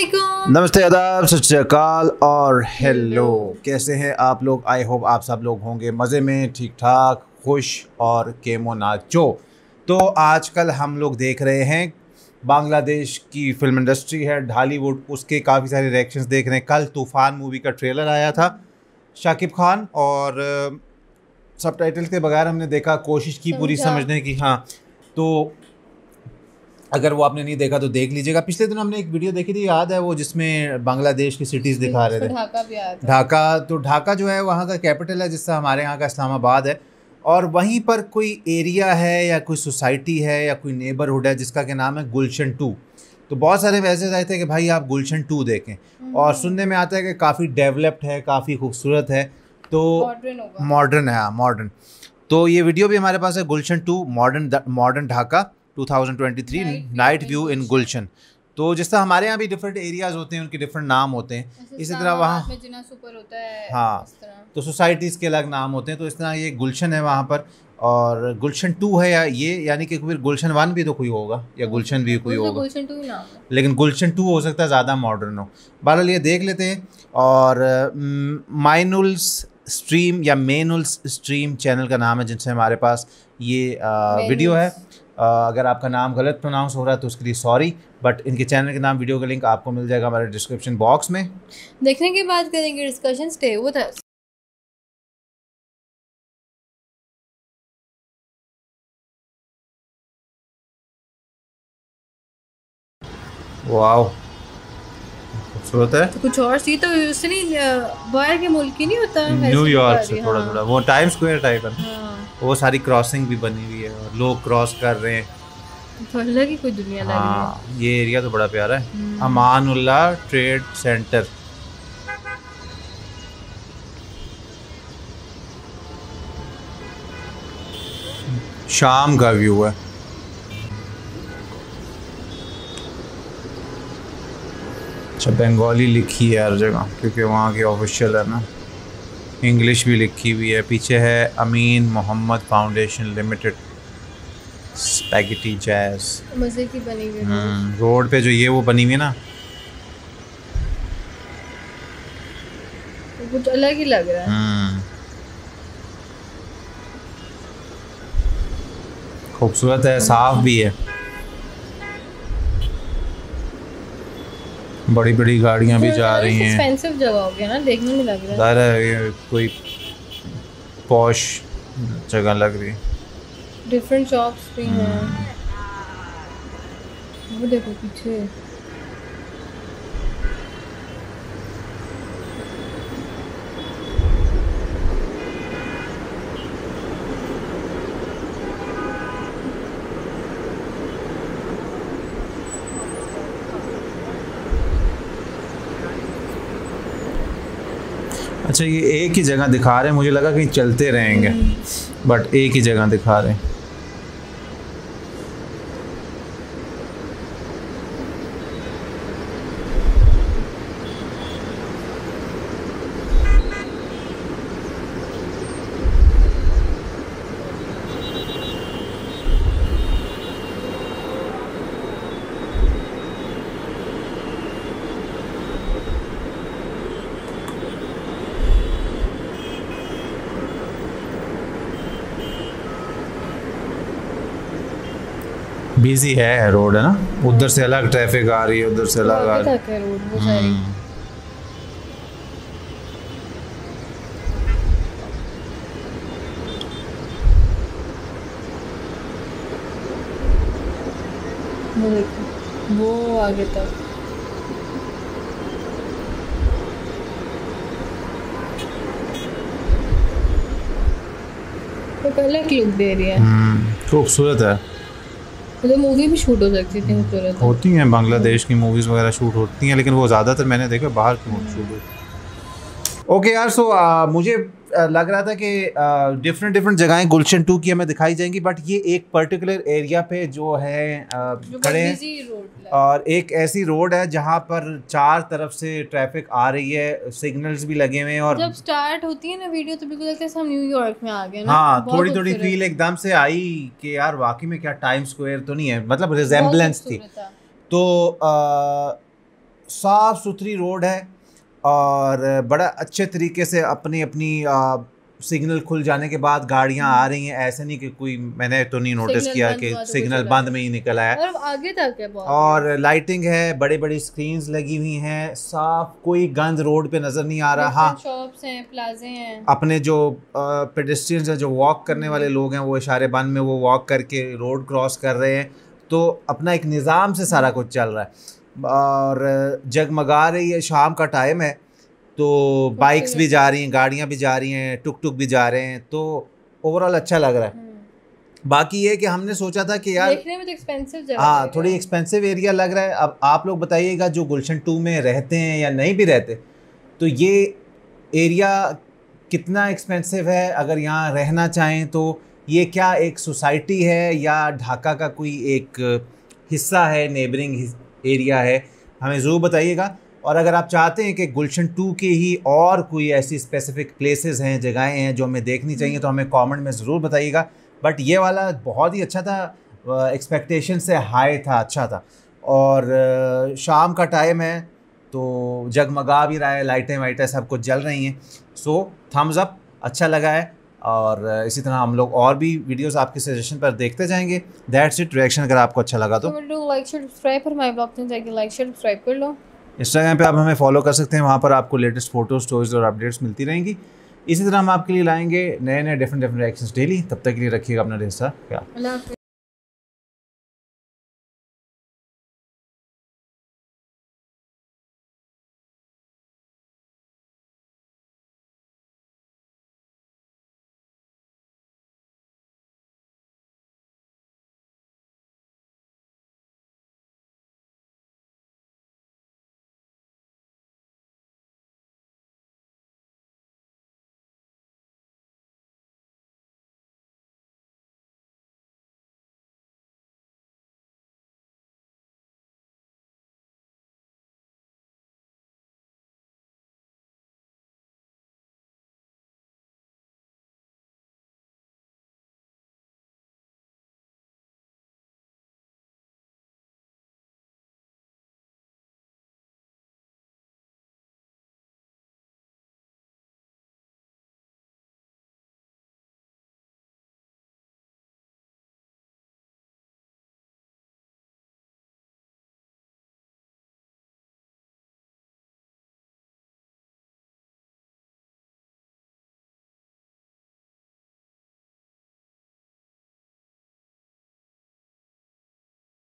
नमस्ते आदाब सत श्री और हेलो कैसे हैं आप लोग? आई होप आप सब लोग होंगे मज़े में ठीक ठाक खुश और केमो नाचो तो आजकल हम लोग देख रहे हैं बांग्लादेश की फ़िल्म इंडस्ट्री है ढालीवुड उसके काफ़ी सारे रिएक्शंस देख रहे हैं। कल तूफ़ान मूवी का ट्रेलर आया था शाकिब खान और सब टाइटल्स के बगैर हमने देखा कोशिश की पूरी समझने की हाँ। तो अगर वो आपने नहीं देखा तो देख लीजिएगा। पिछले दिन हमने एक वीडियो देखी थी याद है वो जिसमें बांग्लादेश की सिटीज़ दिखा रहे थे। ढाका भी आया ढाका तो ढाका जो है वहाँ का कैपिटल है जिससे हमारे यहाँ का इस्लामाबाद है। और वहीं पर कोई एरिया है या कोई सोसाइटी है या कोई नेबरहुड है जिसका के नाम है? गुलशन टू। तो बहुत सारे मैसेज आए थे कि भाई आप गुलशन टू देखें। और सुनने में आता है कि काफ़ी डेवलप्ड है काफ़ी खूबसूरत है तो मॉडर्न है हाँ मॉडर्न तो ये वीडियो भी हमारे पास है Gulshan two modern modern Dhaka. 2023 night view in Gulshan तो जिस तरह हमारे यहाँ भी डिफरेंट एरियाज़ होते हैं उनके डिफरेंट नाम होते हैं इसी तरह वहाँ सुपर होता है हाँ। तो सोसाइटीज़ के अलग नाम होते हैं तो इस तरह ये गुलशन है वहाँ पर और गुलशन टू है या ये यानी कि फिर गुलशन वन भी तो कोई होगा या गुलशन भी कोई होगा। गुलशन टू ही नाम लेकिन गुलशन टू हो सकता है ज़्यादा मॉडर्न हो। बहरहाल ये देख लेते हैं और माइनुल्स स्ट्रीम या मेनुल्स स्ट्रीम चैनल का नाम है जिनसे हमारे पास ये आ, वीडियो है। अगर आपका नाम गलत प्रोनाउंस हो रहा है तो उसके लिए सॉरी बट इनके चैनल के नाम वीडियो का लिंक आपको मिल जाएगा हमारे डिस्क्रिप्शन बॉक्स में। देखने के बाद करेंगे डिस्कशन स्टे विद अस वाह खूबसूरत है। तो कुछ और सी तो उससे नहीं बाहर के मुल्क की नहीं होता न्यूयॉर्क से थोड़ा हाँ। थोड़ा वो टाइम स्क्वायर टाइप है। हाँ। वो सारी क्रॉसिंग भी बनी हुई है और लोग क्रॉस कर रहे हैं। तो अलग ही कोई दुनिया लग रही है। हाँ ये एरिया तो बड़ा प्यारा है। हम्म। Amanullah trade centre. शाम का व्यू है। अच्छा बंगाली लिखी है हर जगह क्योंकि वहाँ की ऑफिशियल है ना। इंग्लिश भी लिखी हुई है। पीछे है Amin Mohammad foundation limited. Spaghetti jazz. मज़े की बनी हुई है। हम्म, रोड पे जो ये वो बनी हुई है ना। तो कुछ अलग ही लग रहा है। हम्म। खूबसूरत है साफ़ भी है। बड़ी बड़ी गाड़ियाँ भी जा रही हैं। एक्सपेंसिव जगह हो गया ना देखने में लग रहा। है कोई पॉश जगह लग रही। डिफरेंट शॉप्स भी हैं। हम्म। वो देखो पीछे। अच्छा ये एक ही जगह दिखा रहे हैं। मुझे लगा कि चलते रहेंगे बट एक ही जगह दिखा रहे हैं। बिज़ी है रोड है ना? उधर से अलग ट्रैफ़िक आ रही है उधर से अलग आ रही है रोड वो सारी। हम्म। वो देखो वो आगे तक। तो अलग लुक दे रही है। हम्म, खूबसूरत है। तो मूवी भी शूट हो सकती थी खूबसूरत होती हैं बांग्लादेश की मूवीज़ वगैरह शूट होती हैं लेकिन वो ज़्यादातर मैंने देखा बाहर की मूवी शूट होती ओके यार सो मुझे लग रहा था कि डिफरेंट डिफरेंट जगहें गुलशन टू की हमें दिखाई जाएँगी बट ये एक पर्टिकुलर एरिया पे जो है खड़े हैं। और एक ऐसी रोड है जहाँ पर चार तरफ़ से ट्रैफ़िक आ रही है सिग्नल्स भी लगे हुए हैं और जब स्टार्ट होती है ना वीडियो तो बिल्कुल लगता है हम न्यूयॉर्क में आ गए हाँ थोड़ी थोड़ी फील एकदम से आई कि यार वाकई में क्या टाइम स्क्वायर तो नहीं है मतलब रिजेम्बलेंस थी। तो साफ़ सुथरी रोड है और बड़ा अच्छे तरीके से अपनी अपनी सिग्नल खुल जाने के बाद गाड़ियाँ आ रही हैं। ऐसे नहीं कि कोई मैंने तो नहीं नोटिस किया कि तो सिग्नल बंद में ही निकल आया और आगे तक है बहुत। और लाइटिंग है बड़ी बड़ी स्क्रीन्स लगी हुई हैं साफ़ कोई गंद रोड पे नज़र नहीं आ रहा। हाँ शॉप्स हैं प्लाजे हैं। अपने जो पेडेस्ट्रियंस हैं जो वॉक करने वाले लोग हैं वो इशारे बंद में वो वॉक करके रोड क्रॉस कर रहे हैं। तो अपना एक निज़ाम से सारा कुछ चल रहा है। और जगमगा रही है शाम का टाइम है तो बाइक्स भी जा रही हैं गाड़ियाँ भी जा रही हैं टुक टुक भी जा रहे हैं तो ओवरऑल अच्छा लग रहा है। हम्म। बाकी ये कि हमने सोचा था कि यार देखने में तो एक्सपेंसिव जगह हाँ थोड़ी एक्सपेंसिव एरिया लग रहा है। अब आप लोग बताइएगा जो गुलशन टू में रहते हैं या नहीं भी रहते तो ये एरिया कितना एक्सपेंसिव है? अगर यहाँ रहना चाहें तो ये क्या एक सोसाइटी है या ढाका का कोई एक हिस्सा है नेबरिंग एरिया है। हमें ज़रूर बताइएगा। और अगर आप चाहते हैं कि गुलशन टू के ही और कोई ऐसी स्पेसिफिक प्लेसेस हैं जगहें हैं जो हमें देखनी चाहिए तो हमें कमेंट में ज़रूर बताइएगा। बट ये वाला बहुत ही अच्छा था एक्सपेक्टेशन से हाई था अच्छा था। और शाम का टाइम है तो जगमगा भी रहा है लाइटें वाइटें सब कुछ जल रही हैं। सो थम्स अप अच्छा लगा है। और इसी तरह हम लोग और भी वीडियोस आपके सजेशन पर देखते जाएँगे। दैट्स इट रिएक्शन अगर आपको अच्छा लगा तो। लाइक शेयर सब्सक्राइब पर माय ब्लॉग में जाके लाइक शेयर सब्सक्राइब कर लो। इंस्टाग्राम पे आप हमें फॉलो कर सकते हैं। वहाँ पर आपको लेटेस्ट फ़ोटो स्टोरीज और अपडेट्स मिलती रहेंगी। इसी तरह हम आपके लिए लाएँगे नए नए डिफरेंट डिफरेंट रिएक्शंस डेली तब तक के लिए रखिएगा अपना हिस्सा क्या?